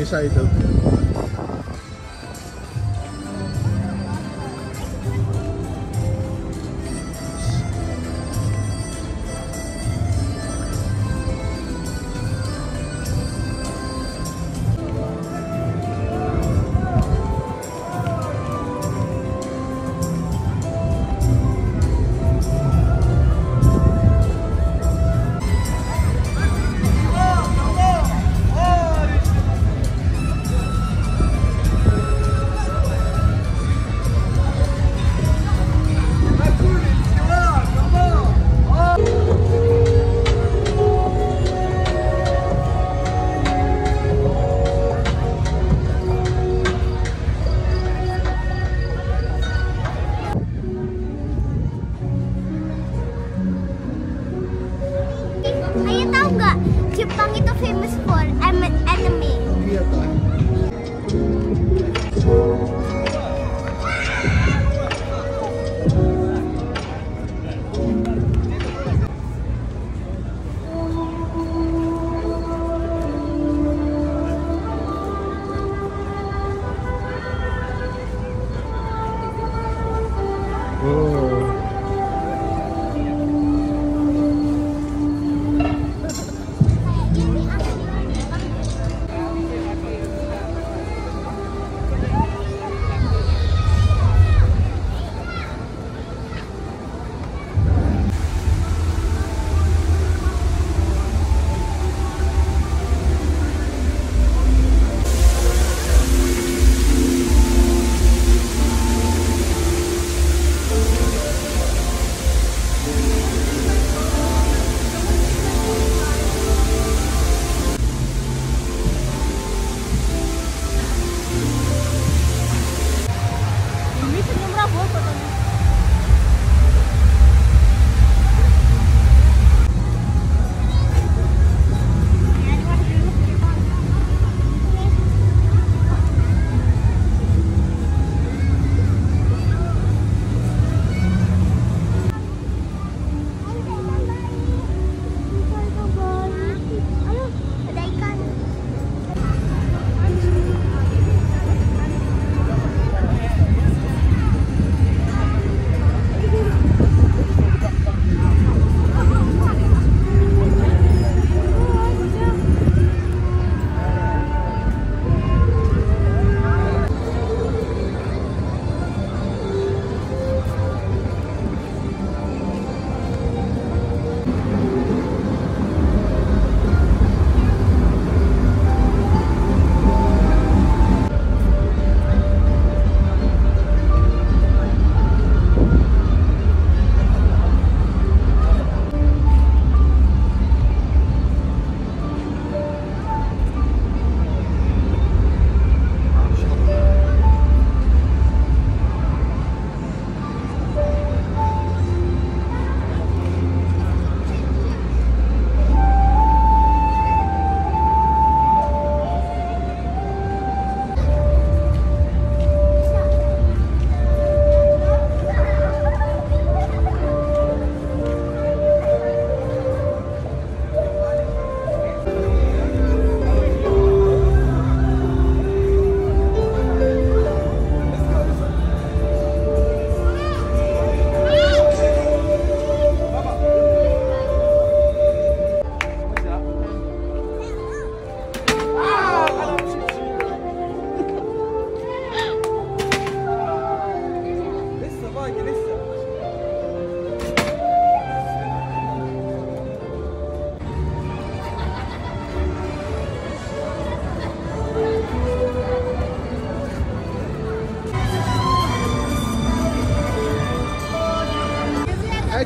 decided.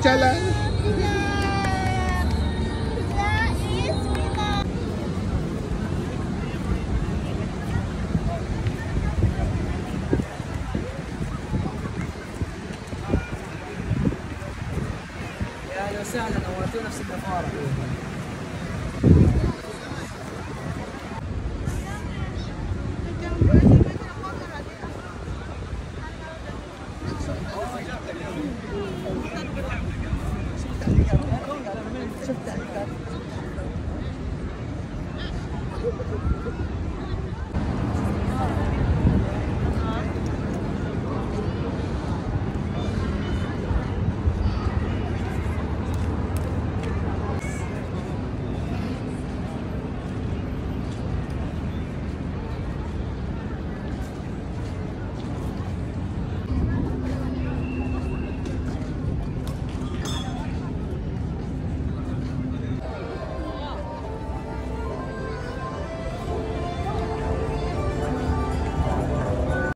jalan. يا أهلا وسهلا نورتونا في سنغافوره